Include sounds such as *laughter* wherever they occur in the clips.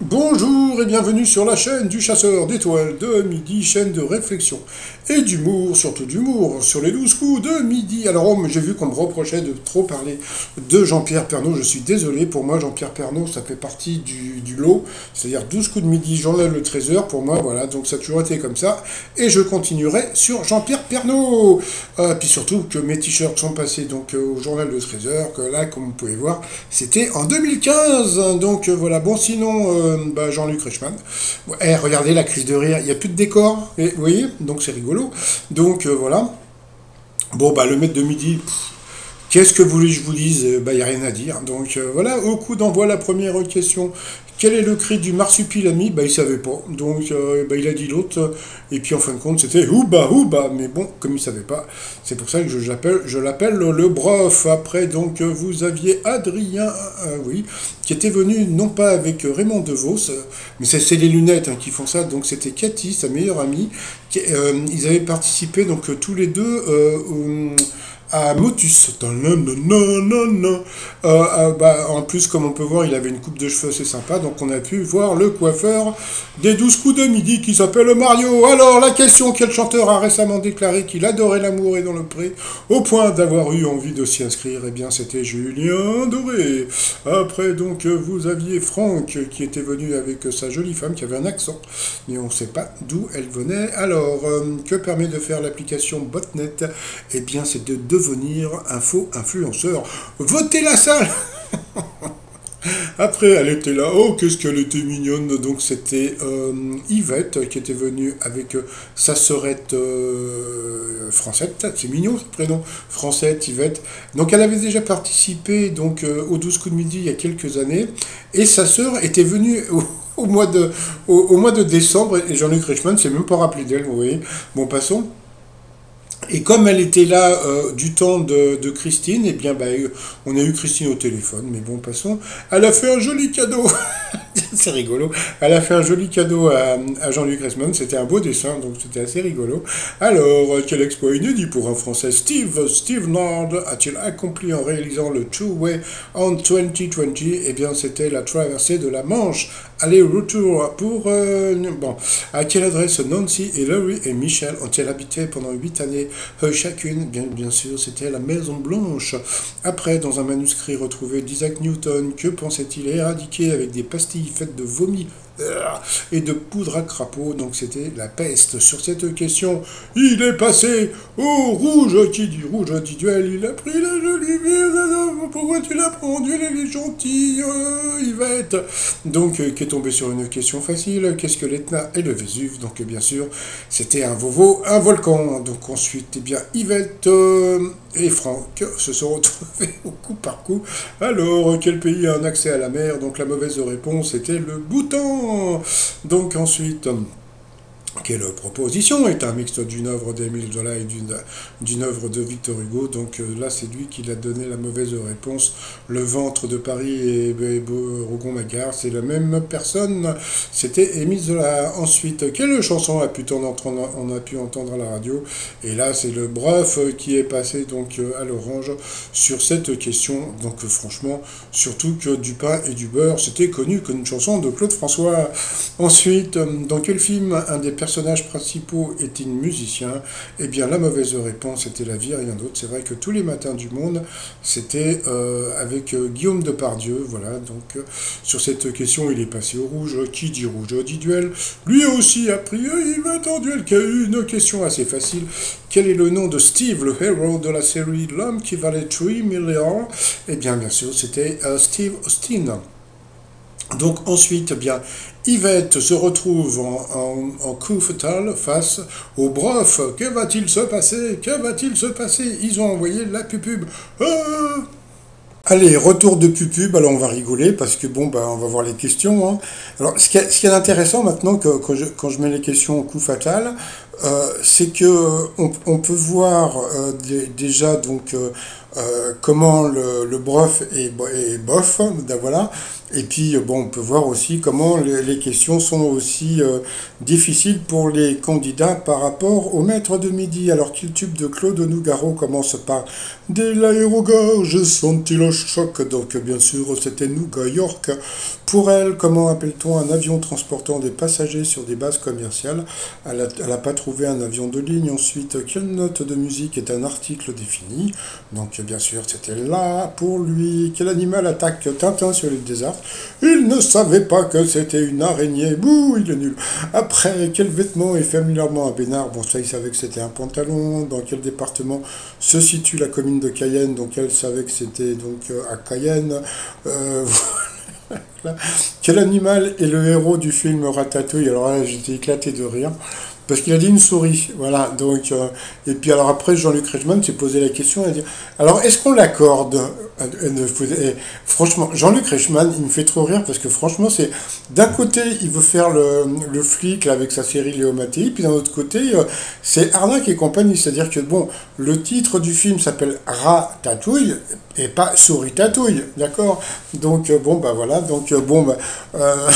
Bonjour et bienvenue sur la chaîne du chasseur d'étoiles de midi, chaîne de réflexion et d'humour, surtout d'humour, sur les 12 coups de midi. Alors j'ai vu qu'on me reprochait de trop parler de Jean-Pierre Pernaud, je suis désolé, pour moi Jean-Pierre Pernaud ça fait partie du, lot, c'est-à-dire 12 coups de midi, journal le 13h, pour moi voilà, donc ça a toujours été comme ça, et je continuerai sur Jean-Pierre Pernaud. Euh, puis surtout que mes t-shirts sont passés. Donc euh, au journal de 13h, que là comme vous pouvez voir, c'était en 2015, donc euh, voilà, bon sinon... Euh, bah, Jean-Luc Reichmann. Eh, regardez la crise de rire, il n'y a plus de décor, et, vous voyez, donc c'est rigolo. Donc euh, voilà. Bon, bah le maître de midi, qu'est-ce que vous voulez que je vous dise? Bah, il n'y a rien à dire. Donc euh, voilà, au coup d'envoi, la première question quel est le cri du marsupilami? Bah il savait pas, donc bah, il a dit l'autre, et puis en fin de compte c'était ouba ouba, mais bon, comme il savait pas, c'est pour ça que je l'appelle, le brof. Après donc vous aviez Adrien, euh, oui, qui était venu non pas avec Raymond DeVos, mais c'est les lunettes hein, qui font ça, donc c'était Cathy, sa meilleure amie, euh, ils avaient participé donc tous les deux au à Motus. Euh, euh, bah, en plus, comme on peut voir, il avait une coupe de cheveux assez sympa, donc on a pu voir le coiffeur des 12 coups de midi qui s'appelle Mario. Alors, la question, quel chanteur a récemment déclaré qu'il adorait l'amour et dans le pré, au point d'avoir eu envie de s'y inscrire Eh bien, c'était Julien Doré. Après, donc, vous aviez Franck qui était venu avec sa jolie femme qui avait un accent, mais on ne sait pas d'où elle venait. Alors, euh, que permet de faire l'application Botnet? Eh bien, c'est de un faux influenceur. Votez la salle *laughs* Après, elle était là, oh, qu'est-ce qu'elle était mignonne. Donc, c'était euh, Yvette qui était venue avec euh, sa sœurette euh, c'est mignon ce prénom, Francette, Yvette. Donc, elle avait déjà participé donc, au 12 coups de midi il y a quelques années, et sa sœur était venue *laughs* au, mois, de, au, mois de décembre, et Jean-Luc Reichmann s'est même pas rappelé d'elle, vous voyez. Bon, passons. Et comme elle était là euh, du temps de, Christine, eh bien, bah, on a eu Christine au téléphone, mais bon, passons. Elle a fait un joli cadeau. *laughs* *laughs* c'est rigolo. Elle a fait un joli cadeau à, Jean-Luc Resmond. C'était un beau dessin, donc c'était assez rigolo. Alors, quel exploit inédit pour un Français Steve, Steve Nord a-t-il accompli en réalisant le Two Way en 2020 Eh bien, c'était la traversée de la Manche. Aller-retour pour... Euh, bon, à quelle adresse Nancy Laurie et Michel ont-elles habité pendant huit années? Euh, chacune Bien, bien sûr, c'était la Maison Blanche. Après, dans un manuscrit retrouvé d'Isaac Newton, que pensait-il éradiquer avec des pastilles faites de vomi et de poudre à crapaud, donc c'était la peste. Sur cette question, il est passé au rouge, qui dit rouge dit duel, il a pris la jolie pourquoi tu l'as prendu, elle est gentille, euh, Yvette? Donc, euh, qui est tombé sur une question facile, qu'est-ce que l'Etna et le Vésuve? Donc, bien sûr, c'était un vovo, un volcan. Donc, ensuite, eh bien, Yvette euh, et Franck se sont *laughs* retrouvés au coup par coup. Alors, quel pays a un accès à la mer? Donc, la mauvaise réponse était le Bhoutan donc ensuite, quelle proposition est un mixte d'une œuvre d'Émile Zola et d'une œuvre de Victor Hugo? Donc euh, là, c'est lui qui a donné la mauvaise réponse. Le ventre de Paris et, Rougon-Magard, c'est la même personne. C'était Émile Zola. Ensuite, quelle chanson a pu on a pu entendre à la radio? Et là, c'est le bref qui est passé donc euh, à l'orange sur cette question. Donc franchement, surtout que du pain et du beurre, c'était connu comme une chanson de Claude François. Ensuite, euh, dans quel film un des personnages principaux était musicien, eh bien la mauvaise réponse était la vie, rien d'autre. C'est vrai que tous les matins du monde, c'était euh, avec euh, Guillaume Depardieu. Voilà, donc euh, sur cette question, il est passé au rouge. Qui dit rouge dit duel. Lui aussi a pris, il va en duel, qui a eu une question assez facile. Quel est le nom de Steve, le héros de la série L'homme qui valait 3 millions? Eh bien, bien sûr, c'était Steve Austin. Donc ensuite, eh bien, Yvette se retrouve en, coup fatal face au brof. Que va-t-il se passer? Que va-t-il se passer? Ils ont envoyé la pupube. Ah Allez, retour de pupube, alors on va rigoler parce que bon, bah, on va voir les questions. Hein. Alors, ce qui, est, intéressant maintenant que, quand, je, mets les questions au coup fatal, euh, c'est que on, peut voir euh, déjà donc euh, comment le, le brof est, bof, ben voilà. Et puis, euh, bon, on peut voir aussi comment les questions sont aussi euh, difficiles pour les candidats par rapport au maître de midi. Alors, quel tube de Claude Nougaro commence par Dès l'aérogare, j'ai senti le choc? Donc, bien sûr, c'était Nouga York. Pour elle, comment appelle-t-on un avion transportant des passagers sur des bases commerciales? Elle n'a pas trouvé un avion de ligne. Ensuite, quelle note de musique est un article défini Donc, bien sûr, c'était là pour lui. Quel animal attaque Tintin sur les déserts il ne savait pas que c'était une araignée. Bouh, il est nul. Après, quel vêtement est familièrement un bénard? Bon, ça, il savait que c'était un pantalon. Dans quel département se situe la commune de Cayenne? Donc, elle savait que c'était donc euh, à Cayenne. Euh, *laughs* quel animal est le héros du film Ratatouille? Alors là, j'étais éclaté de rire. Parce qu'il a dit une souris, voilà. Donc, euh, et puis alors après, Jean-Luc Reichmann s'est posé la question, il a dit, alors est-ce qu'on l'accorde Franchement, Jean-Luc Reichmann, il me fait trop rire parce que franchement, c'est d'un côté, il veut faire le, le flic avec sa série Léo Mattei, puis d'un autre côté, euh, c'est Arnaque et compagnie. C'est-à-dire que bon, le titre du film s'appelle Rat Tatouille et pas Souris Tatouille, d'accord? Donc euh, bon, bah voilà, donc bon, bah, *laughs*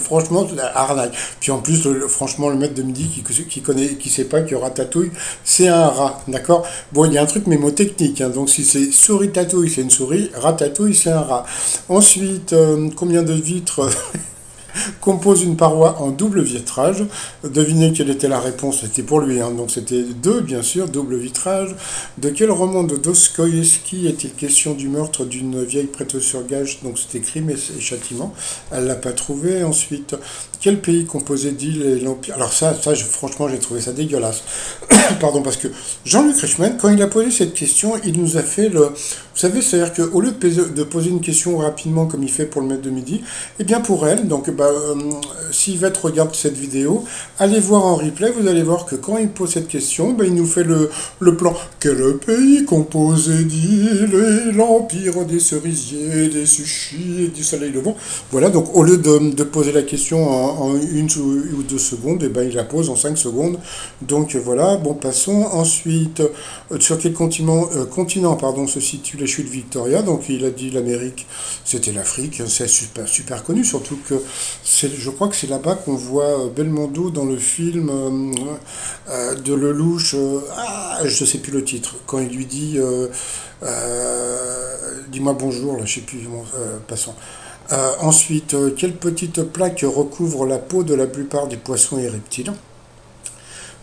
franchement, arnaque. Puis en plus, franchement, le maître de midi qui, qui connaît, qui sait pas que ratatouille, c'est un rat, d'accord? Bon, il y a un truc mémotechnique, hein, donc si c'est souris tatouille, c'est une souris, ratatouille, c'est un rat. Ensuite, euh, combien de vitres *laughs* compose une paroi en double vitrage? Devinez quelle était la réponse, c'était pour lui, hein. donc c'était deux, bien sûr, double vitrage. De quel roman de Dostoïevski est-il question du meurtre d'une vieille prêteuse sur gage Donc c'était crime et châtiment. Elle l'a pas trouvé. Ensuite, quel pays composé d'îles et l'Empire? Alors ça, ça franchement, j'ai trouvé ça dégueulasse. *coughs* Pardon, parce que Jean-Luc Reichmann, quand il a posé cette question, il nous a fait le... Vous savez, c'est-à-dire qu'au lieu de poser une question rapidement comme il fait pour le maître de midi, eh bien pour elle, donc bah, euh, si Yvette regarde cette vidéo, allez voir en replay, vous allez voir que quand il pose cette question, bah, il nous fait le, le plan. Quel pays composé d'îles et l'empire des cerisiers, des sushis et du soleil levant? Voilà, donc au lieu de, de poser la question en une ou deux secondes, eh ben il la pose en cinq secondes. Donc voilà, bon passons. Ensuite, euh, sur quel continent, euh, continent pardon, se situe les chutes Victoria? Donc il a dit l'Amérique, c'était l'Afrique, c'est super, connu, surtout que je crois que c'est là-bas qu'on voit euh, Belmondo dans le film de Lelouch, ah, je ne sais plus le titre, quand il lui dit dis-moi bonjour, là, je sais plus, passons. Euh, ensuite, euh, quelle petite plaque recouvre la peau de la plupart des poissons et reptiles?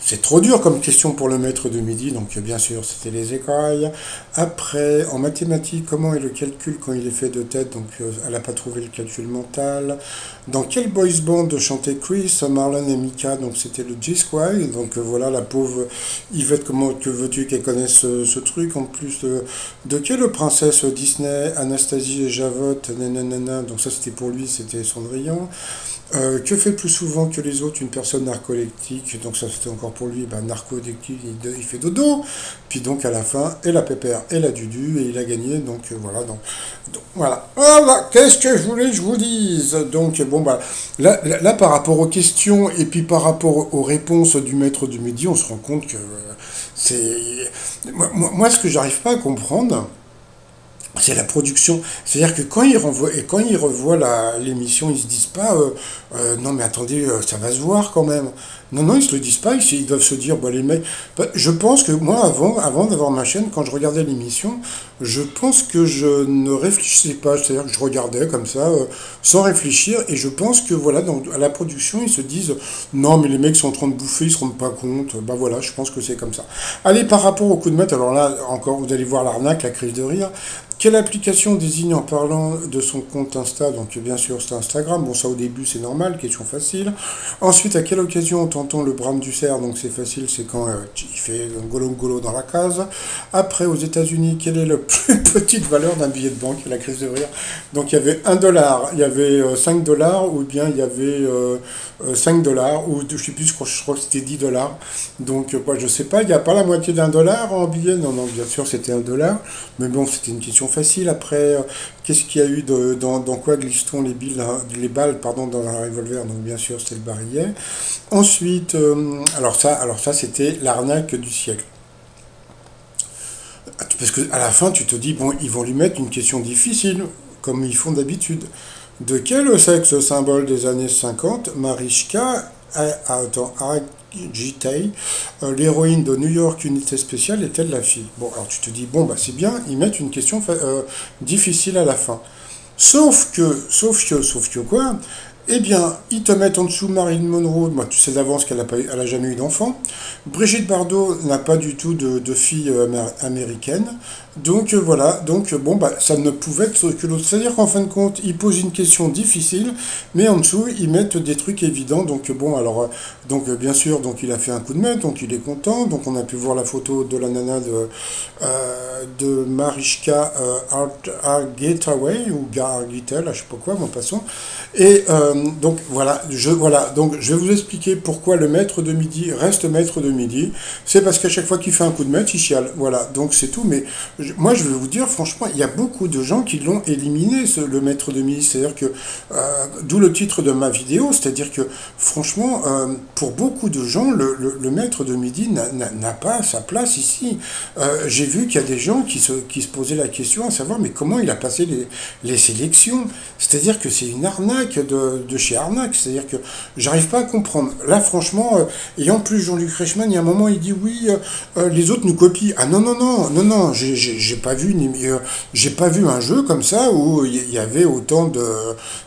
C'est trop dur comme question pour le maître de midi, donc bien sûr c'était les écailles. Après, en mathématiques, comment est le calcul quand il est fait de tête? Donc euh, elle n'a pas trouvé le calcul mental. Dans quel boys band chantait Chris, Marlon et Mika? Donc c'était le G-Squad. Donc euh, voilà la pauvre Yvette, comment que veux-tu qu'elle connaisse ce, truc? En plus de, de quelle princesse Disney, Anastasie et Javotte, nanana, donc ça c'était pour lui, c'était Cendrillon. Euh, que fait plus souvent que les autres une personne narcoleptique? Donc ça c'était encore pour lui, ben, narcoleptique, il, fait dodo. Puis donc à la fin, et la pépère et la dudu, et il a gagné. Donc euh, voilà, donc, voilà. Voilà, qu'est-ce que je voulais que je vous dise? Donc bon, bah, là, là, par rapport aux questions et puis par rapport aux réponses du maître du midi, on se rend compte que euh, c'est... Moi, moi, ce que j'arrive pas à comprendre, c'est la production. C'est-à-dire que quand ils, renvoient, et quand ils revoient l'émission, ils se disent pas euh, euh, non mais attendez, euh, ça va se voir quand même. Non, non, ils se le disent pas, ils, doivent se dire, bah, les mecs. Bah, je pense que moi, avant, avant d'avoir ma chaîne, quand je regardais l'émission, je pense que je ne réfléchissais pas. C'est-à-dire que je regardais comme ça, sans réfléchir, et je pense que voilà, à la production, ils se disent, non mais les mecs sont en train de bouffer, ils se rendent pas compte. Bah voilà, je pense que c'est comme ça. Allez, par rapport au coup de maître, alors là, encore, vous allez voir l'arnaque, la crise de rire. Quelle application désigne en parlant de son compte Insta Donc bien sûr c'est Instagram, bon ça au début c'est normal, question facile. Ensuite à quelle occasion entend-on le brame du cerf? Donc c'est facile, c'est quand euh, il fait un golo golo dans la case. Après aux États-Unis, quelle est la *laughs* plus petite valeur d'un billet de banque? La crise de rire. Donc il y avait 1 dollar, il y avait 5 euh, dollars ou bien il y avait 5 euh, dollars ou je sais plus, je crois, je crois que c'était 10 dollars. Donc moi je sais pas, il n'y a pas la moitié d'un dollar en billet? Non, non, bien sûr c'était 1 dollar. Mais bon, c'était une question facile. Après, euh, qu'est-ce qu'il y a eu de, dans, quoi glisse-t-on les, les balles pardon, dans un revolver? Donc bien sûr, c'était le barillet. Ensuite, euh, alors ça, alors ça c'était l'arnaque du siècle. Parce qu'à la fin, tu te dis, bon, ils vont lui mettre une question difficile, comme ils font d'habitude. De quel sexe symbole des années 50 Marichka Agitei, euh, l'héroïne de New York Unité Spéciale, est-elle la fille? Bon, alors tu te dis, bon, bah c'est bien, ils mettent une question euh, difficile à la fin. Sauf que, sauf que, sauf que quoi? Eh bien, ils te mettent en dessous Marilyn Monroe, moi tu sais d'avance qu'elle n'a jamais eu d'enfant. Brigitte Bardot n'a pas du tout de, fille euh, américaine. Donc euh, voilà, donc euh, bon, bah, ça ne pouvait être que l'autre. C'est-à-dire qu'en fin de compte, ils posent une question difficile, mais en dessous, ils mettent des trucs évidents. Donc bon, alors, donc bien sûr, donc il a fait un coup de main, donc il est content. Donc on a pu voir la photo de la nana de, de Marichka Argetaway, ou Gargitel, je sais pas quoi, bon, passons. Et donc voilà, je, voilà, donc je vais vous expliquer pourquoi le maître de midi reste maître de midi. C'est parce qu'à chaque fois qu'il fait un coup de maître, il chiale. Voilà, donc c'est tout. Mais moi, je vais vous dire, franchement, il y a beaucoup de gens qui l'ont éliminé, le maître de midi. C'est-à-dire que, euh, d'où le titre de ma vidéo, c'est-à-dire que, franchement, euh, pour beaucoup de gens, le, maître de midi n'a pas sa place ici. Euh, j'ai vu qu'il y a des gens qui se, posaient la question à savoir, mais comment il a passé les, sélections? C'est-à-dire que c'est une arnaque de, de chez Arnaque. C'est-à-dire que j'arrive pas à comprendre. Là, franchement, ayant plus Jean-Luc Reichmann, il y a un moment, il dit oui, les autres nous copient. Ah non, non, non, non, non, j'ai j'ai pas vu euh, j'ai pas vu un jeu comme ça où il y avait autant de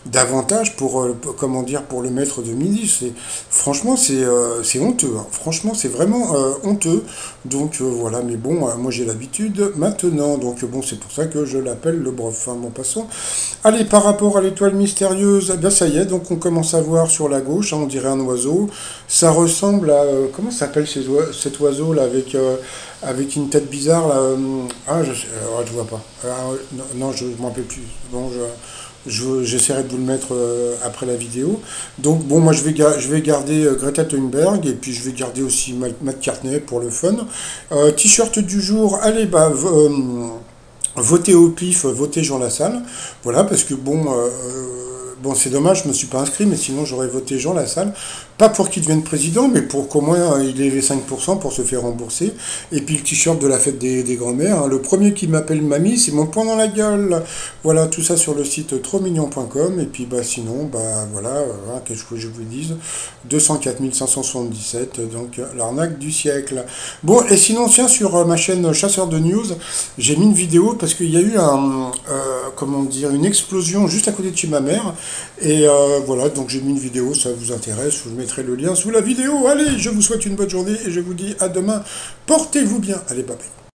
d'avantages pour euh, comment dire pour le maître de midi. Franchement c'est euh, c'est honteux. Hein. Franchement c'est vraiment honteux. Donc voilà, mais bon, moi j'ai l'habitude maintenant. Donc bon, c'est pour ça que je l'appelle le bref. Hein, bon passons. Allez, par rapport à l'étoile mystérieuse, eh bien ça y est. Donc on commence à voir sur la gauche, hein, on dirait un oiseau. Ça ressemble à comment s'appelle cet oiseau là avec avec une tête bizarre là. Euh, ah, je, euh, je vois pas. Ah, non, je m'en rappelle plus. Bon, je, j'essaierai de vous le mettre euh, après la vidéo. Donc bon, moi je vais, je vais garder Greta Thunberg et puis je vais garder aussi Matt Cartney pour le fun. T-shirt du jour, allez, bah, votez au pif, votez Jean Lassalle. Voilà, parce que bon bon, c'est dommage, je ne me suis pas inscrit, mais sinon j'aurais voté Jean Lassalle. Pas pour qu'il devienne président, mais pour qu'au moins il ait les 5% pour se faire rembourser. Et puis le t-shirt de la fête des, des grands-mères. Hein. Le premier qui m'appelle mamie, c'est mon point dans la gueule. Voilà, tout ça sur le site trommignon.com. Et puis bah sinon, bah voilà, hein, qu'est-ce que je vous dise? 204 577, donc l'arnaque du siècle. Bon, et sinon, tiens, sur euh, ma chaîne Chasseur de News, j'ai mis une vidéo parce qu'il y a eu un, euh, comment dire, une explosion juste à côté de chez ma mère. Et euh, voilà, donc j'ai mis une vidéo, ça vous intéresse, je vous mettrai le lien sous la vidéo. Allez, je vous souhaite une bonne journée et je vous dis à demain. Portez-vous bien. Allez, bye bye.